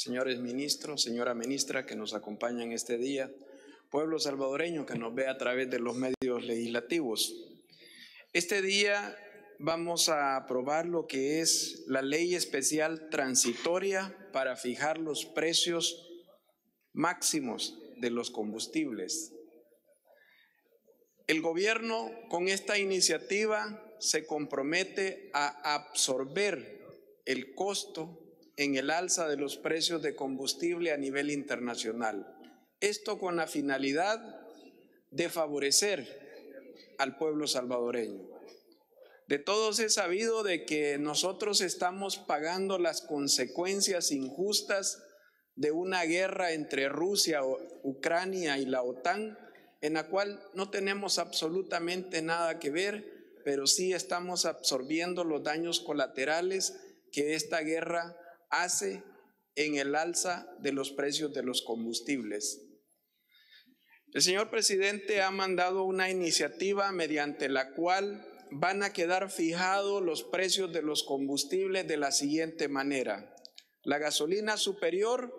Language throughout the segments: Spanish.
señores ministros, señora ministra que nos acompañan este día, pueblo salvadoreño que nos ve a través de los medios legislativos. Este día vamos a aprobar lo que es la ley especial transitoria para fijar los precios máximos de los combustibles. El gobierno con esta iniciativa se compromete a absorber el costo en el alza de los precios de combustible a nivel internacional. Esto con la finalidad de favorecer al pueblo salvadoreño. De todos he sabido de que nosotros estamos pagando las consecuencias injustas de una guerra entre Rusia, Ucrania y la OTAN, en la cual no tenemos absolutamente nada que ver, pero sí estamos absorbiendo los daños colaterales que esta guerra hace en el alza de los precios de los combustibles. El señor presidente ha mandado una iniciativa mediante la cual van a quedar fijados los precios de los combustibles de la siguiente manera. La gasolina superior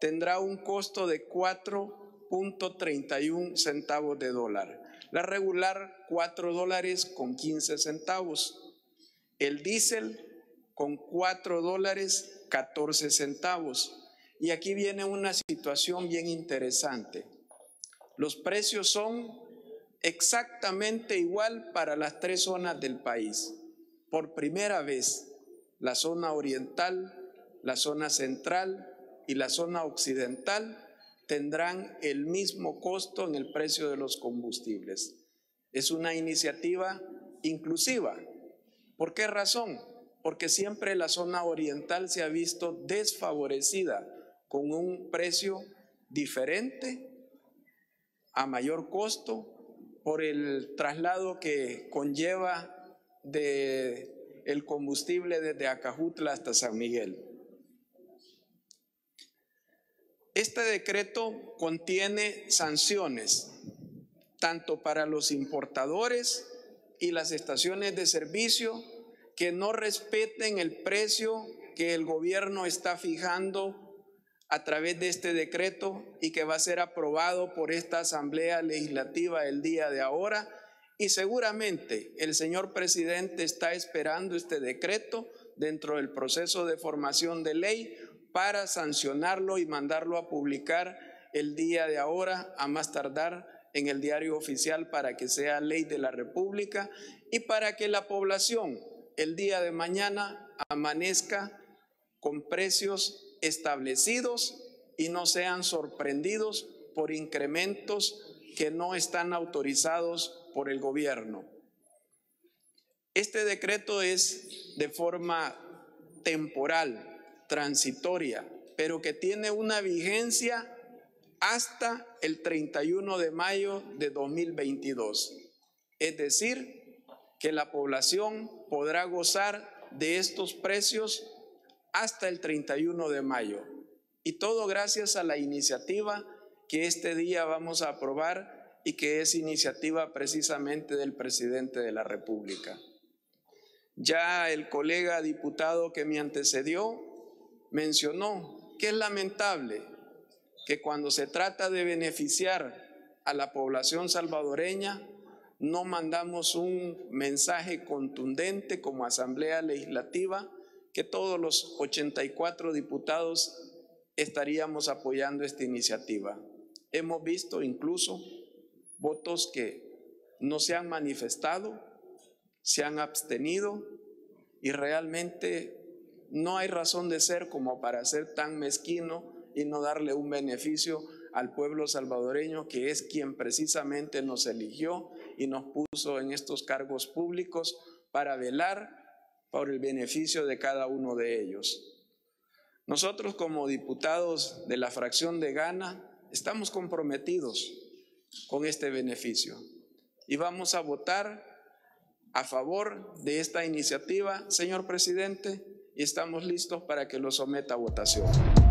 tendrá un costo de 4.31 centavos de dólar. La regular 4 dólares con 15 centavos. El diésel con 4 dólares 14 centavos. Y aquí viene una situación bien interesante. Los precios son exactamente igual para las tres zonas del país. Por primera vez, la zona oriental, la zona central y la zona occidental tendrán el mismo costo en el precio de los combustibles. Es una iniciativa inclusiva. ¿Por qué razón? Porque siempre la zona oriental se ha visto desfavorecida con un precio diferente, a mayor costo, por el traslado que conlleva de el combustible desde Acajutla hasta San Miguel. Este decreto contiene sanciones tanto para los importadores y las estaciones de servicio que no respeten el precio que el gobierno está fijando a través de este decreto y que va a ser aprobado por esta Asamblea Legislativa el día de ahora. Y seguramente el señor presidente está esperando este decreto dentro del proceso de formación de ley para sancionarlo y mandarlo a publicar el día de ahora, a más tardar en el diario oficial para que sea ley de la República y para que la población el día de mañana amanezca con precios establecidos y no sean sorprendidos por incrementos que no están autorizados por el gobierno. Este decreto es de forma temporal, transitoria, pero que tiene una vigencia hasta el 31 de mayo de 2022. Es decir, que la población podrá gozar de estos precios hasta el 31 de mayo. Y todo gracias a la iniciativa que este día vamos a aprobar y que es iniciativa precisamente del presidente de la República. Ya el colega diputado que me antecedió mencionó que es lamentable que cuando se trata de beneficiar a la población salvadoreña, no mandamos un mensaje contundente como Asamblea Legislativa que todos los 84 diputados estaríamos apoyando esta iniciativa. Hemos visto incluso votos que no se han manifestado, se han abstenido y realmente no hay razón de ser como para ser tan mezquino y no darle un beneficio al pueblo salvadoreño que es quien precisamente nos eligió y nos puso en estos cargos públicos para velar por el beneficio de cada uno de ellos. Nosotros como diputados de la fracción de Ghana estamos comprometidos con este beneficio y vamos a votar a favor de esta iniciativa, señor presidente, y estamos listos para que lo someta a votación.